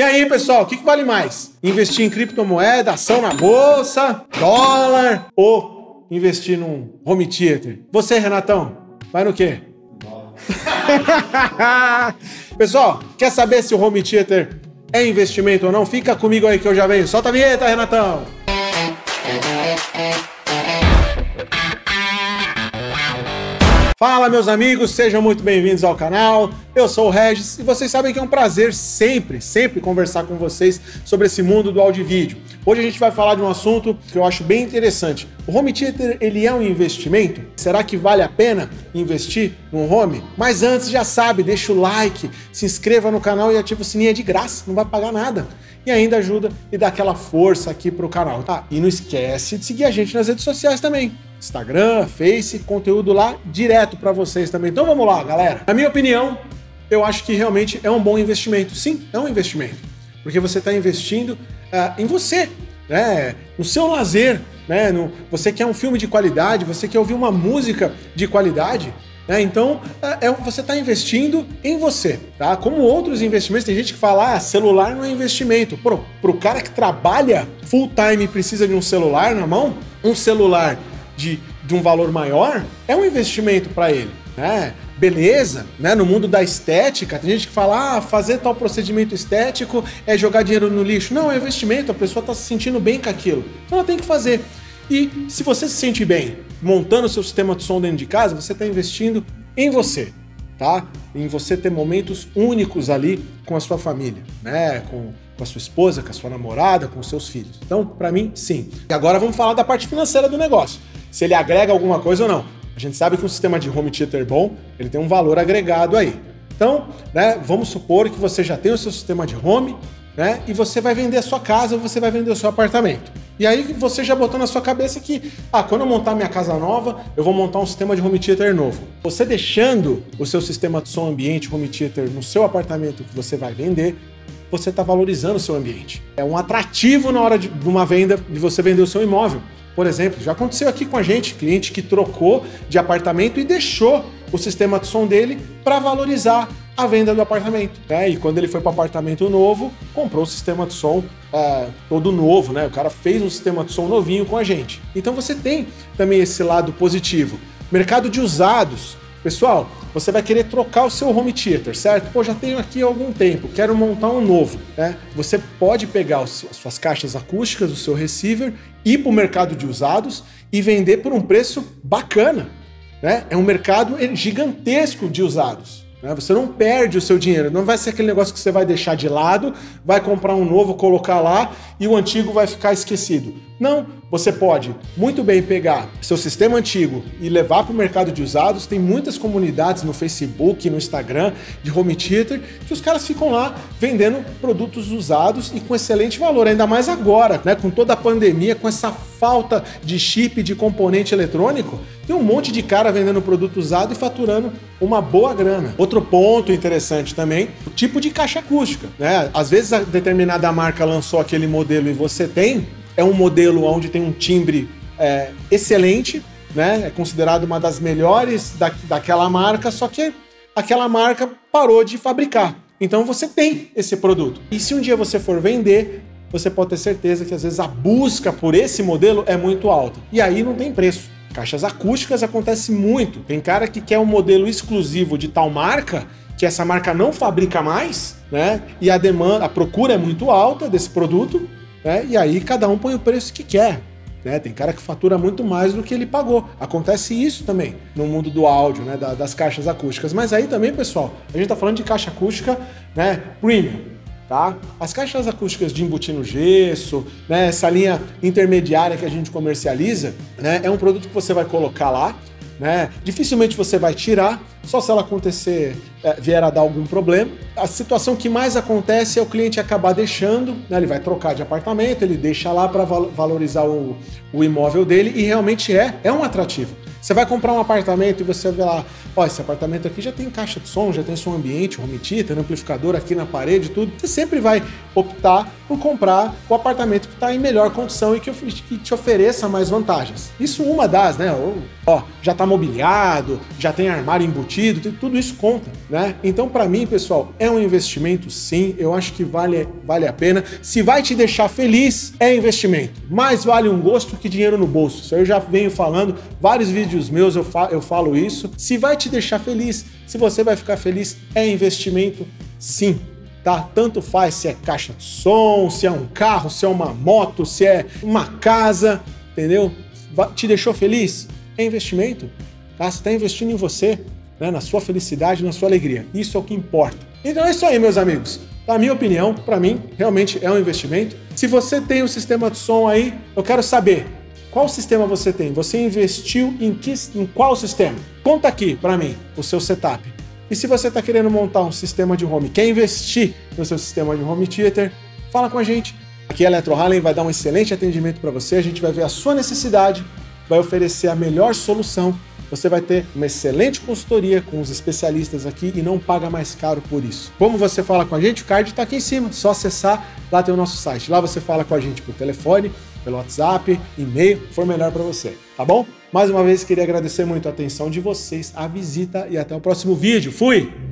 E aí, pessoal, o que, que vale mais? Investir em criptomoeda, ação na bolsa, dólar ou investir num home theater? Você, Renatão, vai no quê? Pessoal, quer saber se o home theater é investimento ou não? Fica comigo aí que eu já venho. Solta a vinheta, Renatão! Fala, meus amigos, sejam muito bem-vindos ao canal. Eu sou o Regis e vocês sabem que é um prazer sempre, sempre conversar com vocês sobre esse mundo do áudio e vídeo. Hoje a gente vai falar de um assunto que eu acho bem interessante. O home theater, ele é um investimento? Será que vale a pena investir num home? Mas antes, já sabe, deixa o like, se inscreva no canal e ativa o sininho, é de graça, não vai pagar nada e ainda ajuda e dá aquela força aqui pro canal. Ah, e não esquece de seguir a gente nas redes sociais também. Instagram, Face, conteúdo lá direto para vocês também. Então vamos lá, galera. Na minha opinião, eu acho que realmente é um bom investimento. Sim, é um investimento. Porque você está investindo uh, em você, né? no seu lazer. Né? No, você quer um filme de qualidade, você quer ouvir uma música de qualidade. Né? Então, é, é você está investindo em você. Tá? Como outros investimentos, tem gente que fala: ah, celular não é investimento. Para o cara que trabalha full time e precisa de um celular na mão, um celular de, de um valor maior, é um investimento para ele. Né? Beleza, né? No mundo da estética, tem gente que fala, ah, fazer tal procedimento estético é jogar dinheiro no lixo. Não, é investimento, a pessoa está se sentindo bem com aquilo. Então ela tem que fazer. E se você se sente bem montando seu sistema de som dentro de casa, você está investindo em você, tá? Em você ter momentos únicos ali com a sua família, né? Com, com a sua esposa, com a sua namorada, com os seus filhos. Então, para mim, sim. E agora vamos falar da parte financeira do negócio se ele agrega alguma coisa ou não. A gente sabe que um sistema de home theater bom, ele tem um valor agregado aí. Então, né, vamos supor que você já tem o seu sistema de home, né, e você vai vender a sua casa ou você vai vender o seu apartamento. E aí você já botou na sua cabeça que, ah, quando eu montar minha casa nova, eu vou montar um sistema de home theater novo. Você deixando o seu sistema de som ambiente home theater no seu apartamento que você vai vender, você está valorizando o seu ambiente. É um atrativo na hora de uma venda de você vender o seu imóvel. Por exemplo, já aconteceu aqui com a gente, cliente que trocou de apartamento e deixou o sistema de som dele para valorizar a venda do apartamento. Né? E quando ele foi para apartamento novo, comprou o sistema de som é, todo novo, né? O cara fez um sistema de som novinho com a gente. Então você tem também esse lado positivo. Mercado de usados. Pessoal, você vai querer trocar o seu home theater, certo? Pô, já tenho aqui há algum tempo, quero montar um novo, né? Você pode pegar as suas caixas acústicas, o seu receiver, ir para o mercado de usados e vender por um preço bacana, né? É um mercado gigantesco de usados. Né? Você não perde o seu dinheiro, não vai ser aquele negócio que você vai deixar de lado, vai comprar um novo, colocar lá e o antigo vai ficar esquecido. Não, você pode muito bem pegar seu sistema antigo e levar para o mercado de usados. Tem muitas comunidades no Facebook, no Instagram de home theater que os caras ficam lá vendendo produtos usados e com excelente valor, ainda mais agora, né? Com toda a pandemia, com essa falta de chip de componente eletrônico, tem um monte de cara vendendo produto usado e faturando uma boa grana. Outro ponto interessante também, o tipo de caixa acústica, né? Às vezes a determinada marca lançou aquele modelo e você tem, é um modelo onde tem um timbre é, excelente, né? É considerado uma das melhores da, daquela marca, só que aquela marca parou de fabricar. Então você tem esse produto. E se um dia você for vender, você pode ter certeza que às vezes a busca por esse modelo é muito alta. E aí não tem preço. Caixas acústicas acontece muito. Tem cara que quer um modelo exclusivo de tal marca que essa marca não fabrica mais, né? E a demanda, a procura é muito alta desse produto né? E aí cada um põe o preço que quer. Né? Tem cara que fatura muito mais do que ele pagou. Acontece isso também no mundo do áudio, né? Da, das caixas acústicas. Mas aí também, pessoal, a gente está falando de caixa acústica né? premium. Tá? As caixas acústicas de embutir no gesso, né? essa linha intermediária que a gente comercializa, né? é um produto que você vai colocar lá, né? Dificilmente você vai tirar, só se ela acontecer, é, vier a dar algum problema. A situação que mais acontece é o cliente acabar deixando, né? ele vai trocar de apartamento, ele deixa lá para valorizar o, o imóvel dele e realmente é, é um atrativo. Você vai comprar um apartamento e você vê lá, ó, esse apartamento aqui já tem caixa de som, já tem som ambiente, home theater, amplificador aqui na parede, tudo. Você sempre vai optar por comprar o apartamento que está em melhor condição e que, te ofereça mais vantagens. Isso uma das, né? Ó, já está mobiliado, já tem armário embutido, tudo isso conta, né? Então, para mim, pessoal, é um investimento sim, eu acho que vale, vale a pena. Se vai te deixar feliz, é investimento. Mais vale um gosto que dinheiro no bolso. Isso eu já venho falando, vários vídeos meus eu, fa eu falo isso. Se vai te deixar feliz, se você vai ficar feliz, é investimento sim tá? Tanto faz se é caixa de som, se é um carro, se é uma moto, se é uma casa, entendeu? Te deixou feliz? É investimento, tá? Você está investindo em você, né? na sua felicidade, na sua alegria. Isso é o que importa. Então é isso aí, meus amigos. Na minha opinião, para mim, realmente é um investimento. Se você tem um sistema de som aí, eu quero saber qual sistema você tem. Você investiu em, que, em qual sistema? Conta aqui para mim o seu setup. E se você está querendo montar um sistema de home, quer investir no seu sistema de home theater, fala com a gente. Aqui a Eletro vai dar um excelente atendimento para você, a gente vai ver a sua necessidade, vai oferecer a melhor solução. Você vai ter uma excelente consultoria com os especialistas aqui e não paga mais caro por isso. Como você fala com a gente? O card está aqui em cima, só acessar, lá tem o nosso site. Lá você fala com a gente por telefone, pelo WhatsApp, e-mail, for melhor para você, tá bom? Mais uma vez, queria agradecer muito a atenção de vocês, a visita e até o próximo vídeo. Fui!